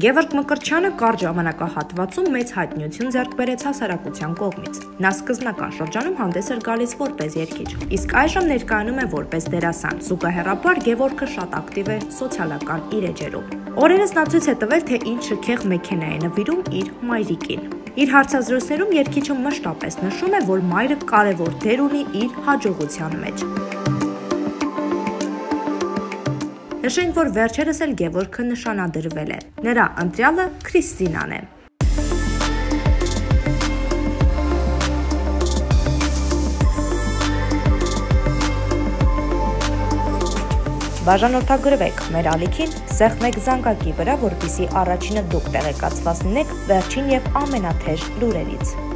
Գևորգ Մկրտչյանը կարճ ժամանակահատվածում մեծ հայտնիություն ձեռք բերեց հասարակության կողմից։ Նա սկզբնական շրջանում հանդես էր գալիս որպես երգիչ, իսկ այժմ ներկայանում է որպես դերասան։ Զուգահեռաբար Գևորգը շատ ակտիվ է սոցիալական իր էջերում։ Օրերս նա ցույց է տվել, թե ինչ շքեղ մեքենա է նվիրում իր մայրիկին։ Իր հարցազրույցներում երգիչը մշտապես նշում է, որ մայրը կարևոր դեր ունի իր հաջողության մեջ։ Նշենք, որ վերջերս էլ Գևորգը նշանադրվել է։ Նրա ընտրյալը Քրիստինան է։ Բաժանորդագրվեք մեր ալիքին, սեղմեք զանգակի վրա, որպիսի առաջինը դուք տեղեկացված լինեք վերջին եւ ամենաթեժ լուրերից։